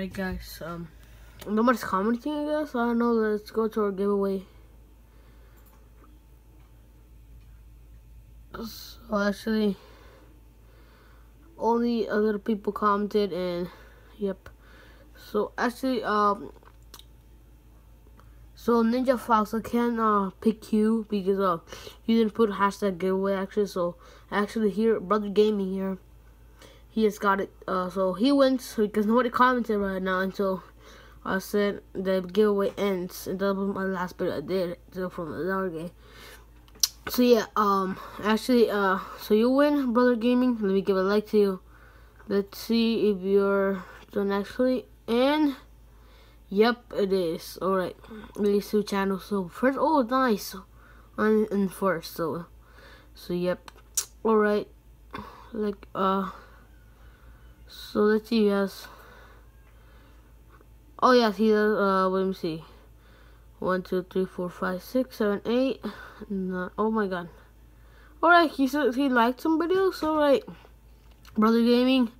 Alright guys, um nobody's commenting I guess. I don't know, let's go to our giveaway. So actually only little people commented and yep. So actually um so Ninja Fox I can't uh pick you because uh you didn't put hashtag giveaway actually so actually here brother gaming here he has got it. Uh, so he wins because nobody commented right now until I said the giveaway ends. And that was my last bit I did from the game. So yeah, um, actually, uh, so you win, brother gaming. Let me give a like to you. Let's see if you're done actually, and yep, it is. All right, release two channels. So first, oh, nice, on and first. So, so yep, all right, like uh. So let's see, yes. Oh yes, he does, uh, let me see. One, two, three, four, five, six, seven, eight. Nine, oh my god. Alright, he said he liked some videos, alright. Brother Gaming,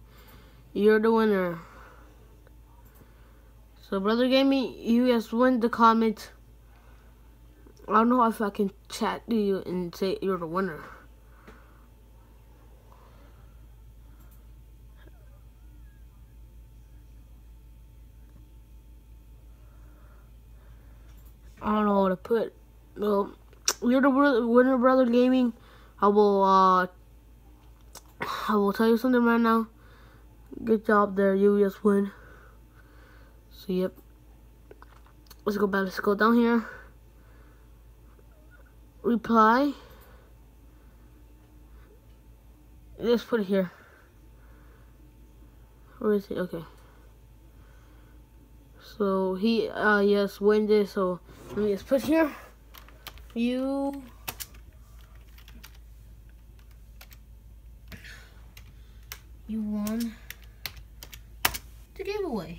you're the winner. So Brother Gaming, you just win the comment. I don't know if I can chat to you and say you're the winner. I don't know what to put. Well, you're the winner, brother gaming. I will, uh, I will tell you something right now. Good job there. You just win. So, yep. Let's go back. Let's go down here. Reply. Let's put it here. Where is it? Okay. So he, uh, yes, win this. So let me just put here. You. You won the giveaway.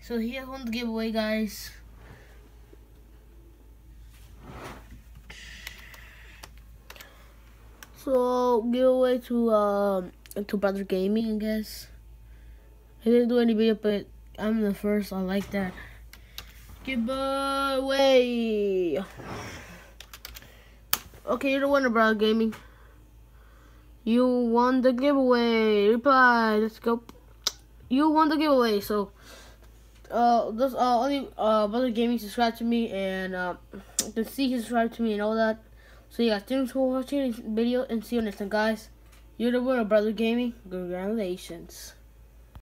So he won the giveaway, guys. So giveaway to um to Brother Gaming, I guess. I didn't do any video, but I'm the first. I like that. Giveaway. Okay, you're the winner, Brother Gaming. You won the giveaway. Reply. Let's go. You won the giveaway. So, uh, this uh only uh Brother Gaming subscribe to me and uh you see he subscribed to me and all that. So yeah, thanks for watching this video and see you next time, guys. You're the winner, Brother Gaming. Congratulations.